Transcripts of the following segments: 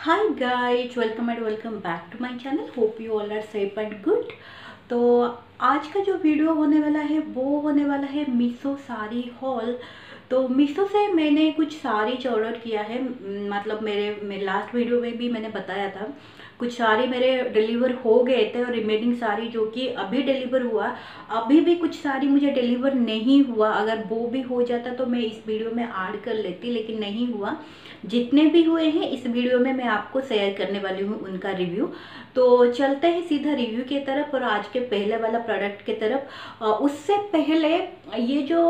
Hi guys welcome and welcome back to my channel hope you all are safe and good तो आज का जो video होने वाला है, वो होने वाला है मीसो सारी हॉल तो मीसो से मैंने कुछ साड़ीज ऑर्डर किया है। मतलब मेरे मेरे लास्ट वीडियो में भी मैंने बताया था। कुछ साड़ी मेरे डिलीवर हो गए थे और रिमेनिंग सारी जो कि अभी डिलीवर हुआ, अभी भी कुछ सारी मुझे डिलीवर नहीं हुआ। अगर वो भी हो जाता तो मैं इस वीडियो में ऐड कर लेती, लेकिन नहीं हुआ। जितने भी हुए हैं, इस वीडियो में मैं आपको शेयर करने वाली हूँ उनका रिव्यू तो चलते हैं सीधा रिव्यू की तरफ़ और आज के पहले वाला प्रोडक्ट की तरफ़। उससे पहले ये जो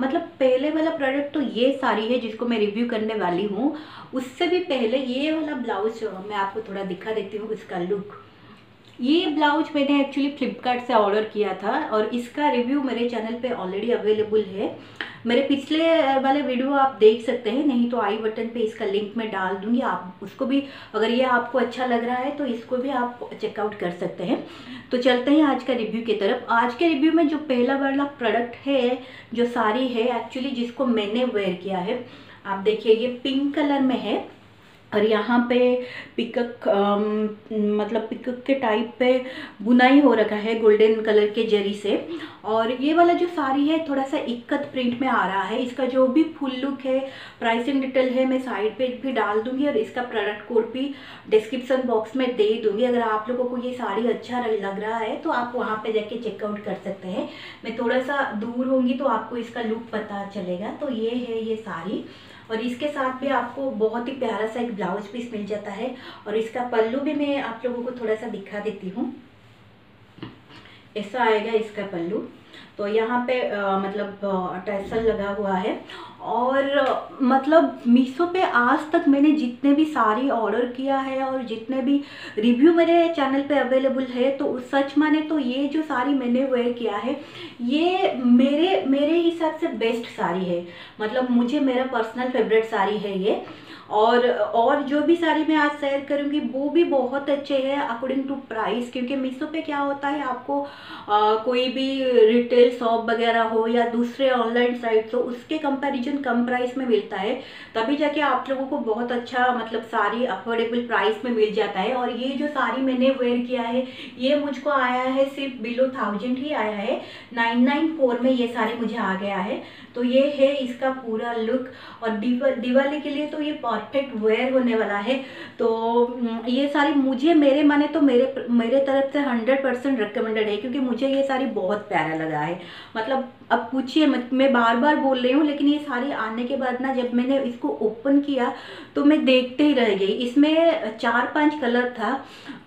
मतलब पहले वाला प्रोडक्ट तो ये सारी है जिसको मैं रिव्यू करने वाली हूँ। उससे भी पहले ये वाला ब्लाउज मैं आपको थोड़ा दिखा देती हूँ इसका लुक ये ब्लाउज मैंने एक्चुअली फ्लिपकार्ट से ऑर्डर किया था और इसका रिव्यू मेरे चैनल पे ऑलरेडी अवेलेबल है. मेरे पिछले वाले वीडियो आप देख सकते हैं, नहीं तो आई बटन पे इसका लिंक मैं डाल दूँगी. आप उसको भी, अगर ये आपको अच्छा लग रहा है तो इसको भी आप चेकआउट कर सकते हैं. तो चलते हैं आज का रिव्यू की तरफ़. आज के रिव्यू में जो पहला वाला प्रोडक्ट है, जो साड़ी है एक्चुअली जिसको मैंने वेयर किया है, आप देखिए ये पिंक कलर में है. और यहाँ पे पिकक मतलब पिकक के टाइप पे बुनाई हो रखा है गोल्डन कलर के जरी से। और ये वाला जो साड़ी है, थोड़ा सा इक्कत प्रिंट में आ रहा है। इसका जो भी फुल लुक है प्राइसिंग डिटेल है, मैं साइड पे भी डाल दूँगी और इसका प्रोडक्ट कोड भी डिस्क्रिप्सन बॉक्स में दे दूँगी। अगर आप लोगों को ये साड़ी अच्छा लग रहा है तो आप वहाँ पर जाके चेकआउट कर सकते हैं। मैं थोड़ा सा दूर होंगी तो आपको इसका लुक पता चलेगा। तो ये है ये साड़ी। और इसके साथ भी आपको बहुत ही प्यारा सा एक ब्लाउज पीस मिल जाता है और इसका पल्लू भी मैं आप लोगों को थोड़ा सा दिखा देती हूँ। ऐसा आएगा इसका पल्लू। तो यहाँ पे आ, मतलब टैसल लगा हुआ है और मतलब मीशो पे आज तक मैंने जितने भी साड़ी ऑर्डर किया है और जितने भी रिव्यू मेरे चैनल पे अवेलेबल है तो उस सच माने तो ये जो साड़ी मैंने वेयर किया है, ये मेरे मेरे हिसाब से बेस्ट साड़ी है। मतलब मुझे मेरा पर्सनल फेवरेट साड़ी है ये। और और जो भी साड़ी मैं आज शेयर करूँगी वो भी बहुत अच्छे हैं अकॉर्डिंग टू प्राइस क्योंकि मीशो पे क्या होता है आपको आ, कोई भी रिटेल शॉप वगैरह हो या दूसरे ऑनलाइन साइट हो उसके कंपैरिजन कम प्राइस में मिलता है तभी जाके आप लोगों को बहुत अच्छा मतलब साड़ी अफोर्डेबल प्राइस में मिल जाता है। और ये जो साड़ी मैंने वेयर किया है ये मुझको आया है सिर्फ़ बिलो थाउज़ेंड ही आया है नाइन नाइन फोर में ये साड़ी मुझे आ गया है। तो ये है इसका पूरा लुक और दिवाली के लिए तो ये परफेक्ट वेयर होने वाला है। तो ये सारी मुझे, मेरे माने तो मेरे मेरे तरफ़ से हंड्रेड परसेंट रिकमेंडेड है, क्योंकि मुझे ये साड़ी बहुत प्यारा लगा है। मतलब अब पूछिए मत, मैं बार बार बोल रही हूँ, लेकिन ये साड़ी आने के बाद ना जब मैंने इसको ओपन किया तो मैं देखते ही रह गई। इसमें चार पाँच कलर था।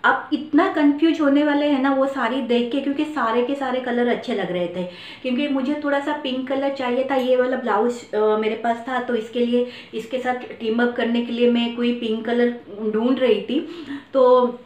अब इतना कंफ्यूज होने वाले हैं ना वो साड़ी देख के, क्योंकि सारे के सारे कलर अच्छे लग रहे थे। क्योंकि मुझे थोड़ा सा पिंक कलर चाहिए था। ये वाला ब्लाउज मेरे पास था तो इसके लिए, इसके साथ टीम अप करने के लिए मैं कोई पिंक कलर ढूंढ रही थी। तो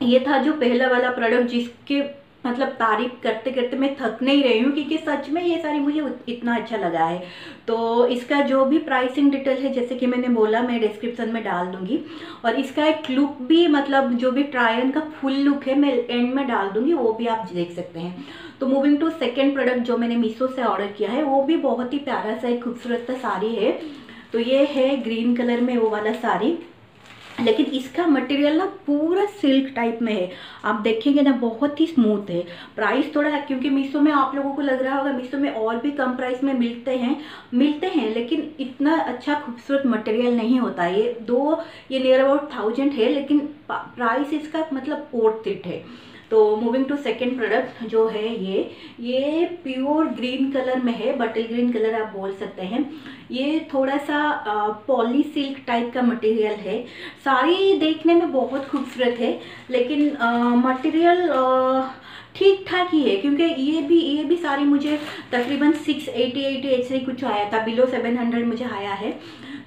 ये था जो पहला वाला प्रोडक्ट जिसके मतलब तारीफ़ करते करते मैं थक नहीं रही हूँ, क्योंकि सच में ये सारी मुझे इतना अच्छा लगा है। तो इसका जो भी प्राइसिंग डिटेल है, जैसे कि मैंने बोला, मैं डिस्क्रिप्शन में डाल दूँगी। और इसका एक लुक भी मतलब जो भी ट्रायन का फुल लुक है, मैं एंड में डाल दूँगी, वो भी आप देख सकते हैं। तो मूविंग टू सेकेंड प्रोडक्ट जो मैंने मीशो से ऑर्डर किया है, वो भी बहुत ही प्यारा सा, एक खूबसूरत सा साड़ी है। तो ये है ग्रीन कलर में वो वाला साड़ी। लेकिन इसका मटेरियल ना पूरा सिल्क टाइप में है। आप देखेंगे ना, बहुत ही स्मूथ है। प्राइस थोड़ा है, क्योंकि मीशो में आप लोगों को लग रहा होगा, मीशो में और भी कम प्राइस में मिलते हैं। मिलते हैं, लेकिन इतना अच्छा खूबसूरत मटेरियल नहीं होता। ये दो, ये नियर अबाउट थाउज़ेंड है, लेकिन प्राइस इसका मतलब फोर्थ है। तो मूविंग टू सेकेंड प्रोडक्ट जो है ये ये प्योर ग्रीन कलर में है बटल ग्रीन कलर आप बोल सकते हैं। ये थोड़ा सा पॉली सिल्क टाइप का मटेरियल है। साड़ी देखने में बहुत खूबसूरत है, लेकिन मटेरियल ठीक ठाक ही है, क्योंकि ये भी ये भी साड़ी मुझे तकरीबन सिक्स एटी एटी ऐसे कुछ आया था बिलो सेवन हंड्रेड मुझे आया है।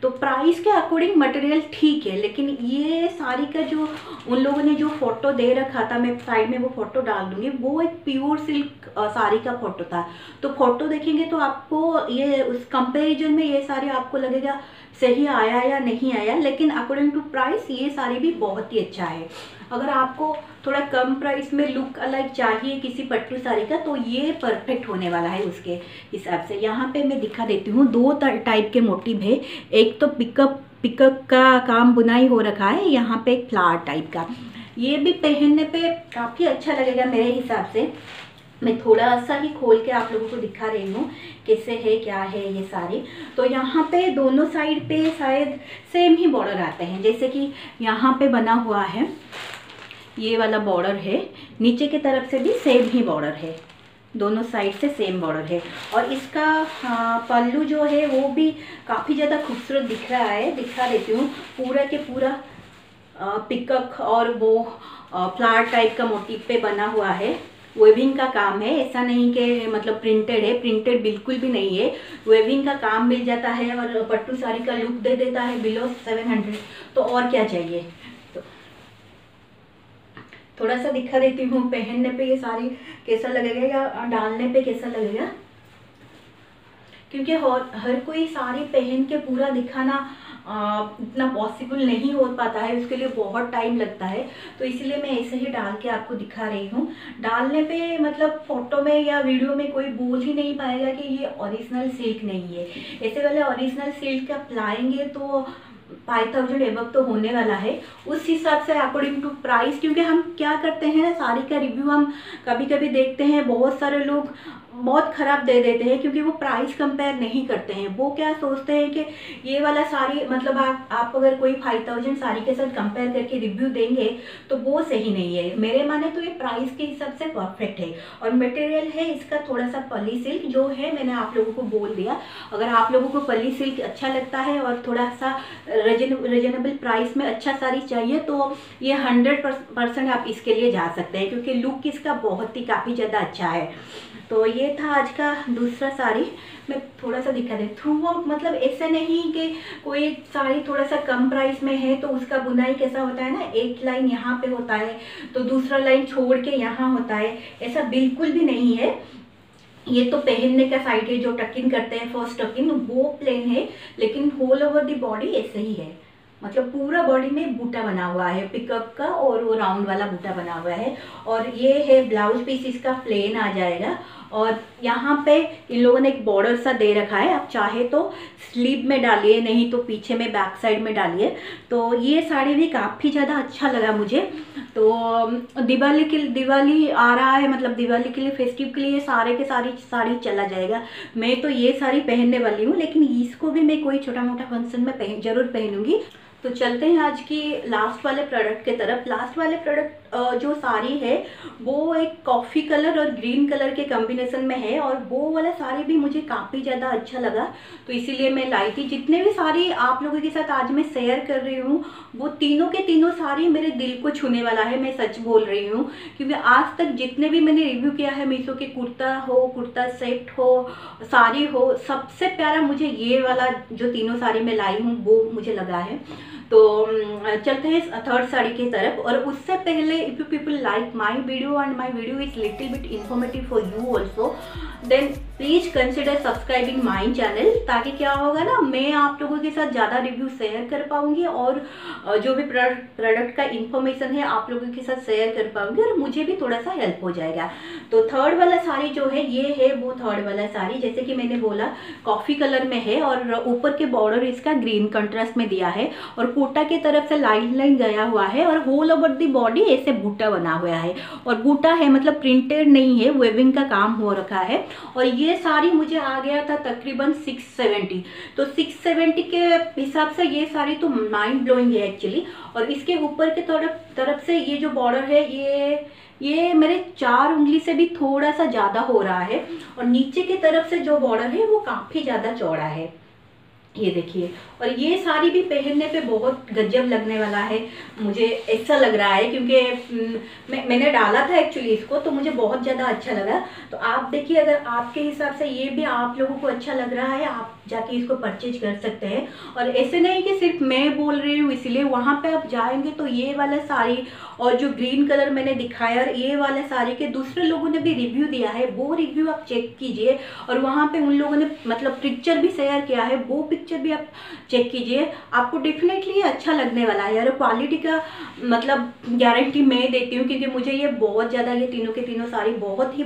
तो प्राइस के अकॉर्डिंग मटेरियल ठीक है, लेकिन ये साड़ी का जो उन लोगों ने जो फ़ोटो दे रखा था, मैं साइड में वो फ़ोटो डाल दूँगी, वो एक प्योर सिल्क साड़ी का फ़ोटो था। तो फ़ोटो देखेंगे तो आपको ये उस कंपेरिजन में ये साड़ी आपको लगेगा सही आया या नहीं आया, लेकिन अकॉर्डिंग टू प्राइस ये साड़ी भी बहुत ही अच्छा है। अगर आपको थोड़ा कम प्राइस में लुक अलग चाहिए किसी पट्टू साड़ी का तो ये परफेक्ट होने वाला है उसके हिसाब से। यहाँ पे मैं दिखा देती हूँ दो टाइप के मोटिव है। एक तो पिकअप पिकअप का काम बुनाई हो रखा है, यहाँ पे एक फ्लावर टाइप का। ये भी पहनने पे काफ़ी अच्छा लगेगा मेरे हिसाब से। मैं थोड़ा सा ही खोल के आप लोगों को दिखा रही हूँ कैसे है क्या है ये सारी। तो यहाँ पे दोनों साइड पे शायद सेम ही बॉर्डर आते हैं जैसे कि यहाँ पे बना हुआ है ये वाला बॉर्डर है नीचे की तरफ़ से भी सेम ही बॉर्डर है दोनों साइड से सेम बॉर्डर है। और इसका हाँ, पल्लू जो है वो भी काफ़ी ज़्यादा खूबसूरत दिख रहा है दिखा देती हूँ पूरा के पूरा पिकअप और वो फ्लावर टाइप का मोटिव पे बना हुआ है। वेविंग का काम है, ऐसा नहीं कि मतलब प्रिंटेड है प्रिंटेड बिल्कुल भी नहीं है। वेविंग का काम मिल जाता है और पट्टू साड़ी का लुक दे देता है बिलो सेवन हंड्रेड तो और क्या चाहिए? तो थोड़ा सा दिखा देती हूँ, पहनने पे ये साड़ी कैसा लगेगा या डालने पे कैसा लगेगा? क्योंकि हर कोई साड़ी पहन के पूरा दिखाना इतना पॉसिबल नहीं हो पाता है, उसके लिए बहुत टाइम लगता है। तो इसलिए मैं ऐसे ही डाल के आपको दिखा रही हूँ। डालने पे मतलब फ़ोटो में या वीडियो में कोई बोल ही नहीं पाएगा कि ये ओरिजिनल सिल्क नहीं है। ऐसे वाले ओरिजिनल सिल्क आप लाएँगे तो फाइव थाउज़ेंड एबव तो होने वाला है। उस हिसाब से अकॉर्डिंग टू प्राइस क्योंकि हम क्या करते हैं, साड़ी का रिव्यू हम कभी कभी देखते हैं, बहुत सारे लोग बहुत ख़राब दे देते हैं क्योंकि वो प्राइस कंपेयर नहीं करते हैं। वो क्या सोचते हैं कि ये वाला साड़ी मतलब आप आप अगर कोई फाइव थाउज़ेंड साड़ी के साथ कंपेयर करके रिव्यू देंगे तो वो सही नहीं है। मेरे माने तो ये प्राइस के हिसाब से परफेक्ट है। और मटेरियल है इसका थोड़ा सा पली सिल्क जो है मैंने आप लोगों को बोल दिया। अगर आप लोगों को पली सिल्क अच्छा लगता है और थोड़ा सा रिजनेबल प्राइस में अच्छा साड़ी चाहिए तो ये हंड्रेड परसेंट आप इसके लिए जा सकते हैं, क्योंकि लुक इसका बहुत ही काफ़ी ज़्यादा अच्छा है। तो ये था आज का दूसरा साड़ी। मैं थोड़ा सा दिखा दे थ्रू वर्क मतलब ऐसे नहीं कि कोई साड़ी थोड़ा सा कम प्राइस में है तो उसका बुनाई कैसा होता है ना? एक लाइन यहाँ पे होता है तो दूसरा लाइन छोड़ के यहाँ होता है। ऐसा बिल्कुल भी नहीं है। ये तो पहनने का साइड है, जो टकिन करते हैं फ़र्स्ट टकिन वो प्लेन है, लेकिन होल ओवर दी बॉडी ऐसे ही है। मतलब पूरा बॉडी में बूटा बना हुआ है पिकअप का और वो राउंड वाला बूटा बना हुआ है। और ये है ब्लाउज पीस इसका प्लेन आ जाएगा। और यहाँ पे इन लोगों ने एक बॉर्डर सा दे रखा है, आप चाहे तो स्लीव में डालिए, नहीं तो पीछे में बैक साइड में डालिए। तो ये साड़ी भी काफ़ी ज़्यादा अच्छा लगा मुझे। तो दिवाली के, दिवाली आ रहा है मतलब दिवाली के लिए फेस्टिव के लिए सारे के सारी साड़ी चला जाएगा। मैं तो ये साड़ी पहनने वाली हूँ, लेकिन इसको भी मैं कोई छोटा मोटा फ़ंक्शन में पहन, ज़रूर पहनूँगी। तो चलते हैं आज की लास्ट वाले प्रोडक्ट के तरफ़। लास्ट वाले प्रोडक्ट जो साड़ी है, वो एक कॉफ़ी कलर और ग्रीन कलर के कॉम्बिनेशन में है और वो वाला साड़ी भी मुझे काफ़ी ज़्यादा अच्छा लगा। तो इसीलिए मैं लाई थी। जितने भी साड़ी आप लोगों के साथ आज मैं शेयर कर रही हूँ, वो तीनों के तीनों साड़ी मेरे दिल को छूने वाला है, मैं सच बोल रही हूँ। क्योंकि आज तक जितने भी मैंने रिव्यू किया है, मीशो के कुर्ता हो, कुर्ता सेट हो, साड़ी हो, सबसे प्यारा मुझे ये वाला जो तीनों साड़ी मैं लाई हूँ, वो मुझे लगा है। तो चलते हैं थर्ड साड़ी की तरफ़ और उससे पहले if you people like my video and my video is little bit informative for you also then please consider subscribing my channel ताकि क्या होगा ना, मैं आप लोगों के साथ ज़्यादा रिव्यू शेयर कर पाऊँगी और जो भी प्रोडक्ट का इन्फॉर्मेशन है, आप लोगों के साथ शेयर कर पाऊँगी और मुझे भी थोड़ा सा हेल्प हो जाएगा। तो थर्ड वाला साड़ी जो है, ये है वो थर्ड वाला साड़ी। जैसे कि मैंने बोला कॉफ़ी कलर में है और ऊपर के बॉर्डर इसका ग्रीन कंट्रास्ट में दिया है और कोटा की तरफ़ से लाइन लाइन गया हुआ है और होल ओवर दी बॉडी ऐसे बूटा बना हुआ है। और बूटा है मतलब प्रिंटेड नहीं है वेविंग का काम हो रखा है। और ये साड़ी मुझे आ गया था तकरीबन 670 तो 670 के हिसाब से ये साड़ी तो माइंड ब्लोइंग है एक्चुअली और इसके ऊपर के तरफ़ तरफ़ से ये जो बॉर्डर है, ये ये मेरे चार उंगली से भी थोड़ा सा ज़्यादा हो रहा है। और नीचे की तरफ़ से जो बॉर्डर है, वो काफ़ी ज़्यादा चौड़ा है। ये देखिए। और ये साड़ी भी पहनने पे बहुत गजब लगने वाला है। मुझे ऐसा लग रहा है क्योंकि मैं, मैंने डाला था एक्चुअली इसको तो मुझे बहुत ज़्यादा अच्छा लगा। तो आप देखिए, अगर आपके हिसाब से ये भी आप लोगों को अच्छा लग रहा है, आप जाके इसको परचेज कर सकते हैं। और ऐसे नहीं कि सिर्फ़ मैं बोल रही हूँ, इसीलिए वहाँ पर आप जाएँगे तो ये वाला साड़ी और जो ग्रीन कलर मैंने दिखाया और ये वाला साड़ी के दूसरे लोगों ने भी रिव्यू दिया है, वो रिव्यू आप चेक कीजिए। और वहाँ पे उन लोगों ने मतलब पिक्चर भी शेयर किया है, वो भी आप चेक कीजिए, आपको डेफिनेटली अच्छा लगने वाला है। यार क्वालिटी का मतलब गारंटी मैं देती हूँ, क्योंकि मुझे ये बहुत ज़्यादा, ये तीनों के तीनों साड़ी बहुत ही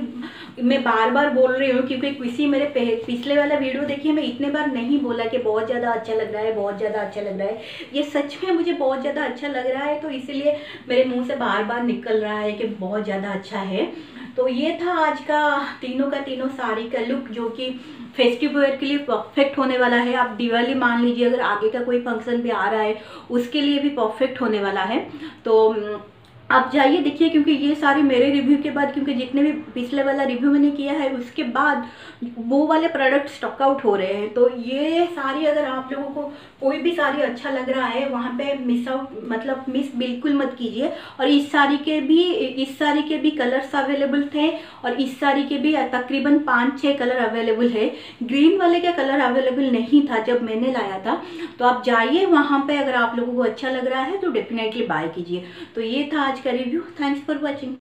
मैं बार बार बोल रही हूँ, क्योंकि किसी मेरे पिछले वाला वीडियो देखिए, मैं इतने बार नहीं बोला कि बहुत ज़्यादा अच्छा लग रहा है, बहुत ज़्यादा अच्छा लग रहा है। ये सच में मुझे बहुत ज़्यादा अच्छा लग रहा है तो इसीलिए मेरे मुँह से बार बार निकल रहा है कि बहुत ज़्यादा अच्छा है। तो ये था आज का तीनों का तीनों साड़ी का लुक जो कि फेस्टिव वेयर के लिए परफेक्ट होने वाला है। आप दिवाली मान लीजिए, अगर आगे का कोई फ़ंक्शन भी आ रहा है, उसके लिए भी परफेक्ट होने वाला है। तो आप जाइए, देखिए, क्योंकि ये सारे मेरे रिव्यू के बाद, क्योंकि जितने भी पिछले वाला रिव्यू मैंने किया है, उसके बाद वो वाले प्रोडक्ट स्टॉक आउट हो रहे हैं। तो ये सारी अगर आप लोगों को कोई भी साड़ी अच्छा लग रहा है, वहाँ पे मिस आउट मतलब मिस बिल्कुल मत कीजिए। और इस साड़ी के भी, इस साड़ी के भी कलर्स अवेलेबल थे, और इस साड़ी के भी तकरीबन पाँच छः कलर अवेलेबल है। ग्रीन वाले का कलर अवेलेबल नहीं था जब मैंने लाया था। तो आप जाइए, वहाँ पर अगर आप लोगों को अच्छा लग रहा है तो डेफिनेटली बाय कीजिए। तो ये था आज का रिव्यू थैंक्स फॉर वॉचिंग